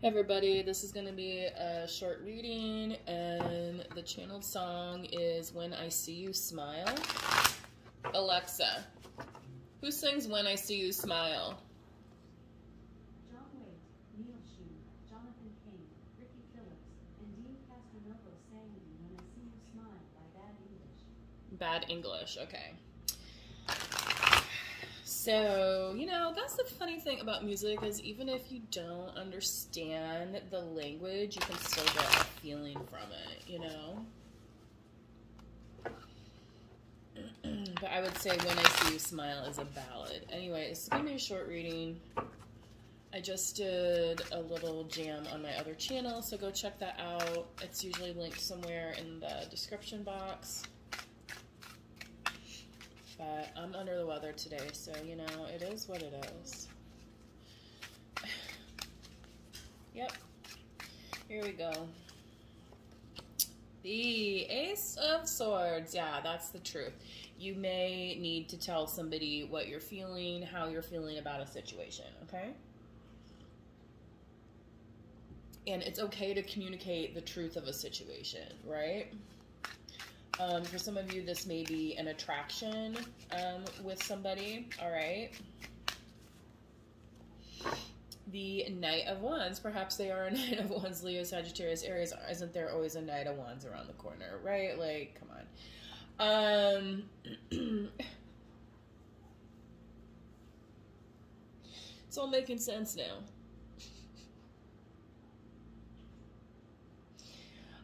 Hey everybody, this is going to be a short reading, and the channeled song is When I See You Smile. Alexa, who sings When I See You Smile? John Waite, Neal Schon, Jonathan Ricky Phillips, and Deen Castronovo sang When I See You Smile by Bad English. Bad English, okay. So, you know, that's the funny thing about music is even if you don't understand the language, you can still get a feeling from it, you know? but I would say When I See You Smile is a ballad. Anyway, is going to be a short reading. I just did a little jam on my other channel, so go check that out. It's usually linked somewhere in the description box. But I'm under the weather today, so you know, it is what it is. yep. Here we go. The Ace of Swords. Yeah, that's the truth. You may need to tell somebody what you're feeling, how you're feeling about a situation, okay? And it's okay to communicate the truth of a situation, right? Um, for some of you, this may be an attraction um, with somebody, all right? The Knight of Wands, perhaps they are a Knight of Wands, Leo, Sagittarius, Aries. Isn't there always a Knight of Wands around the corner, right? Like, come on. Um, it's all making sense now.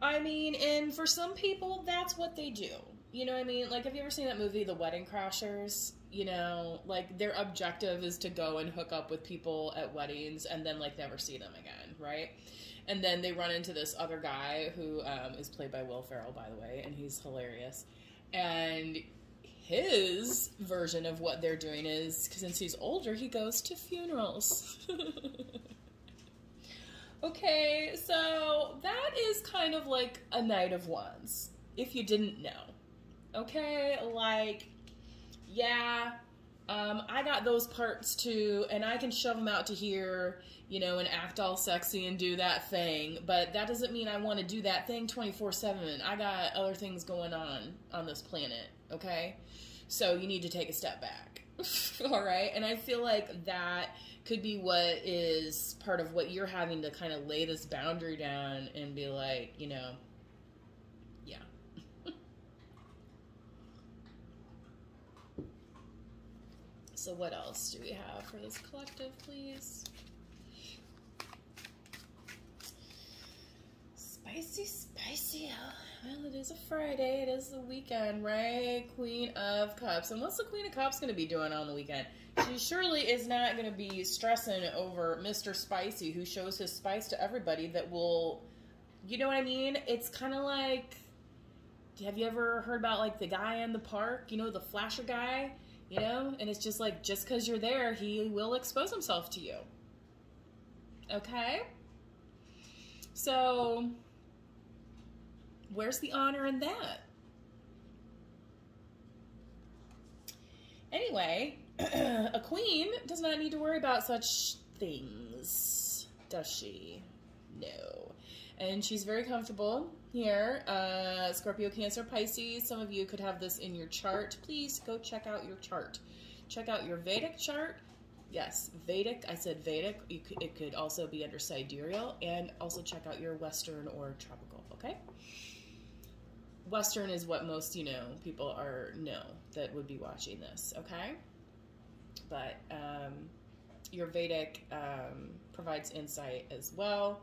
I mean, and for some people, that's what they do. You know what I mean? Like, have you ever seen that movie, The Wedding Crashers? You know, like, their objective is to go and hook up with people at weddings and then, like, never see them again, right? And then they run into this other guy who um, is played by Will Ferrell, by the way, and he's hilarious. And his version of what they're doing is, since he's older, he goes to funerals. Okay, so that is kind of like a Knight of Wands, if you didn't know. Okay, like, yeah, um, I got those parts too, and I can shove them out to here, you know, and act all sexy and do that thing, but that doesn't mean I want to do that thing 24 7. I got other things going on on this planet, okay? So you need to take a step back. all right, and I feel like that could be what is part of what you're having to kind of lay this boundary down and be like, you know, yeah. so, what else do we have for this collective, please? Spicy, spicy. Well, it is a Friday. It is the weekend, right? Queen of Cups. And what's the Queen of Cups going to be doing on the weekend? She surely is not going to be stressing over Mr. Spicy, who shows his spice to everybody that will, you know what I mean? It's kind of like, have you ever heard about like the guy in the park, you know, the flasher guy, you know? And it's just like, just because you're there, he will expose himself to you. Okay? So, where's the honor in that? Anyway, a queen does not need to worry about such things, does she? No. And she's very comfortable here. Uh, Scorpio, Cancer, Pisces. Some of you could have this in your chart. Please go check out your chart. Check out your Vedic chart. Yes, Vedic. I said Vedic. Could, it could also be under sidereal. And also check out your Western or tropical, okay? Western is what most, you know, people are know that would be watching this, okay? But um, your Vedic um, provides insight as well.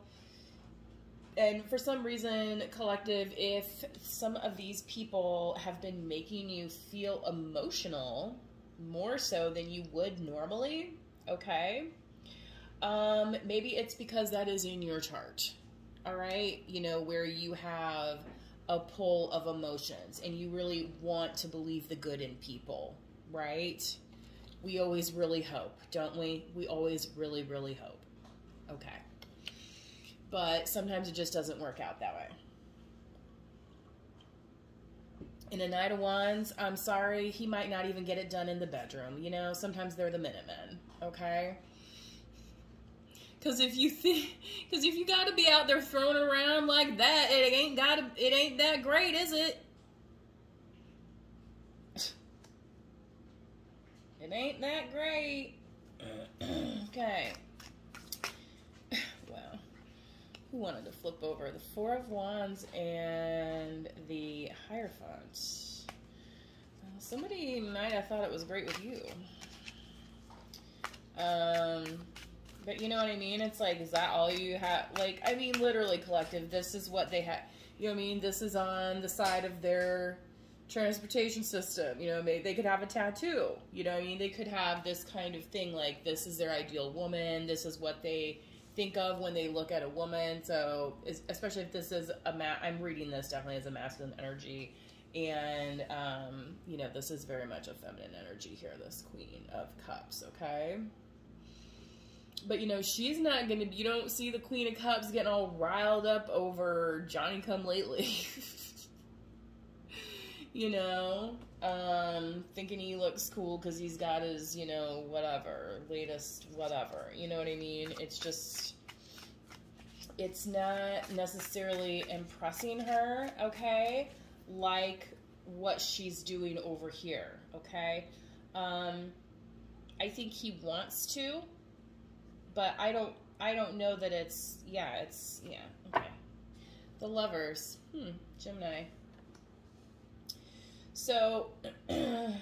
And for some reason, collective, if some of these people have been making you feel emotional more so than you would normally, okay? Um, maybe it's because that is in your chart, all right? You know, where you have a pull of emotions and you really want to believe the good in people, right? We always really hope, don't we? We always really, really hope. Okay. But sometimes it just doesn't work out that way. In a Knight of Wands, I'm sorry, he might not even get it done in the bedroom. You know, sometimes they're the Minutemen, okay? Because if you think, because if you got to be out there throwing around like that, it ain't got to, it ain't that great, is it? It ain't that great. okay. Well, who wanted to flip over the Four of Wands and the Hierophant? Somebody might have thought it was great with you. Um, but you know what I mean? It's like, is that all you have? Like, I mean, literally, collective. This is what they have. You know what I mean? This is on the side of their transportation system. You know, maybe they could have a tattoo. You know, what I mean, they could have this kind of thing like this is their ideal woman. This is what they think of when they look at a woman. So, especially if this is a ma- I'm reading this definitely as a masculine energy, and um, you know, this is very much a feminine energy here. This Queen of Cups. Okay. But you know, she's not gonna. You don't see the Queen of Cups getting all riled up over Johnny Come Lately. you know, um, thinking he looks cool because he's got his, you know, whatever, latest whatever. You know what I mean? It's just, it's not necessarily impressing her, okay, like what she's doing over here, okay? Um, I think he wants to, but I don't, I don't know that it's, yeah, it's, yeah, okay. The lovers, hmm, Gemini. So there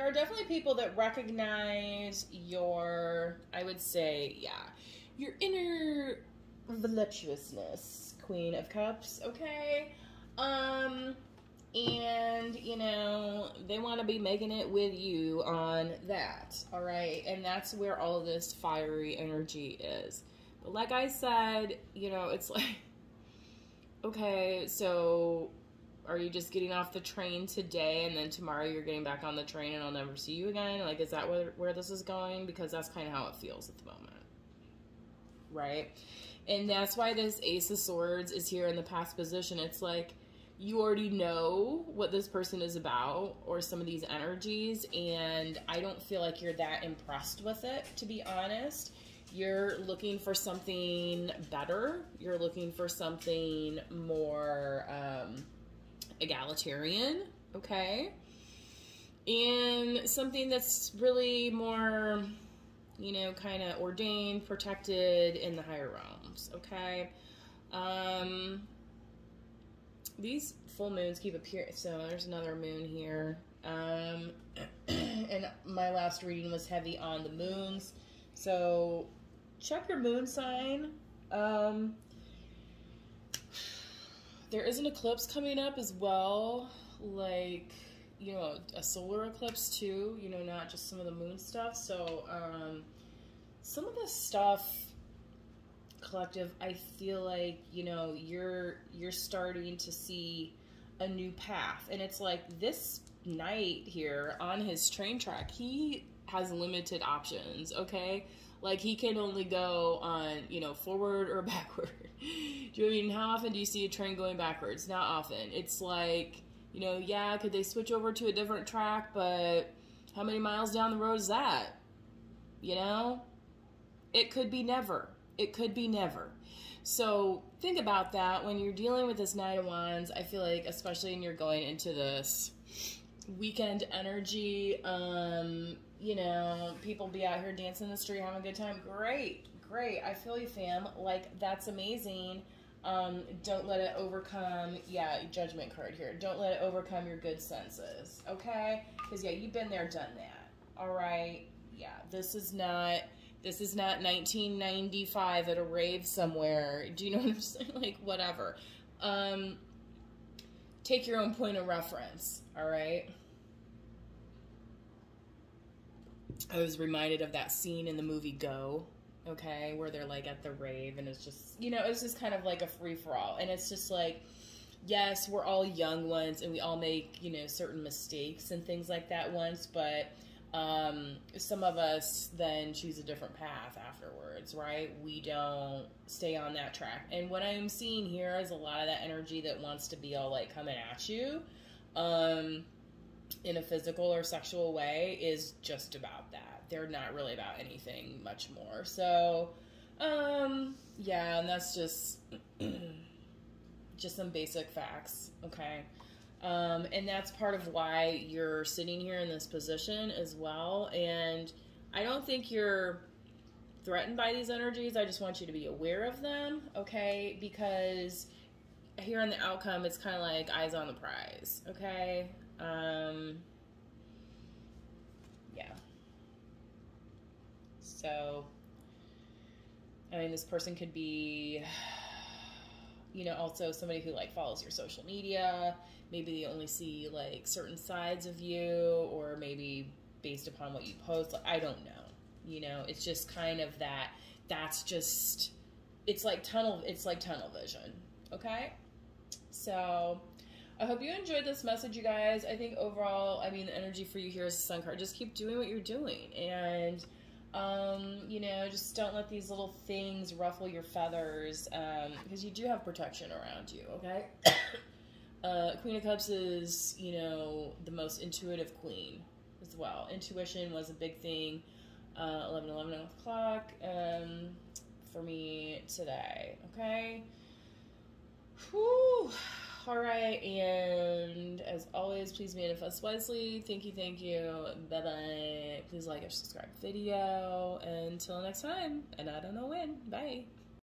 are definitely people that recognize your, I would say, yeah, your inner voluptuousness, Queen of Cups, okay? Um, and you know they want to be making it with you on that all right and that's where all this fiery energy is but like i said you know it's like okay so are you just getting off the train today and then tomorrow you're getting back on the train and I'll never see you again? Like, is that where, where this is going? Because that's kind of how it feels at the moment. Right? And that's why this Ace of Swords is here in the past position. It's like you already know what this person is about or some of these energies, and I don't feel like you're that impressed with it, to be honest. You're looking for something better. You're looking for something more. Um, egalitarian, okay? And something that's really more, you know, kind of ordained, protected in the higher realms, okay? Um, these full moons keep appearing. So there's another moon here. Um, and my last reading was heavy on the moons. So check your moon sign. Um, there is an eclipse coming up as well, like you know a solar eclipse too. You know, not just some of the moon stuff. So um, some of the stuff collective, I feel like you know you're you're starting to see a new path, and it's like this knight here on his train track. He has limited options. Okay like he can only go on, you know, forward or backward. do you mean how often do you see a train going backwards? Not often. It's like, you know, yeah, could they switch over to a different track, but how many miles down the road is that? You know? It could be never. It could be never. So think about that when you're dealing with this Knight of Wands. I feel like, especially when you're going into this weekend energy, um, you know, people be out here dancing in the street, having a good time. Great, great. I feel you, fam. Like, that's amazing. Um, don't let it overcome, yeah, judgment card here. Don't let it overcome your good senses, okay? Because, yeah, you've been there, done that. All right? Yeah, this is not, this is not 1995 at a rave somewhere. Do you know what I'm saying? Like, whatever. Um, take your own point of reference, all right? I was reminded of that scene in the movie Go, okay, where they're like at the rave and it's just, you know, it's just kind of like a free for all. And it's just like, yes, we're all young ones and we all make, you know, certain mistakes and things like that once, but um, some of us then choose a different path afterwards, right? We don't stay on that track. And what I'm seeing here is a lot of that energy that wants to be all like coming at you. Um, in a physical or sexual way is just about that. They're not really about anything much more. So, uh, Yeah, and that's just just some basic facts, okay? Um, and that's part of why you're sitting here in this position as well. And I don't think you're threatened by these energies. I just want you to be aware of them, okay? Because here in the outcome, it's kind of like eyes on the prize, okay? Um, yeah. So, I mean, this person could be, you know, also somebody who like follows your social media. Maybe they only see like certain sides of you, or maybe based upon what you post. I don't know. You know, it's just kind of that. That's just. It's like tunnel. It's like tunnel vision. Okay. So, I hope you enjoyed this message, you guys. I think overall, I mean, the energy for you here is the sun card. Just keep doing what you're doing, and um, you know, just don't let these little things ruffle your feathers, Um, because um, you do have protection around you. Okay. uh, queen of Cups is, you know, the most intuitive queen as well. Intuition was a big thing. Uh, 11 11 o'clock um, for me today. Okay. Whew. All right, and as always, please manifest wisely. Thank you, thank you. Bye bye. Please like or subscribe video. Until next time, and I don't know when. Bye.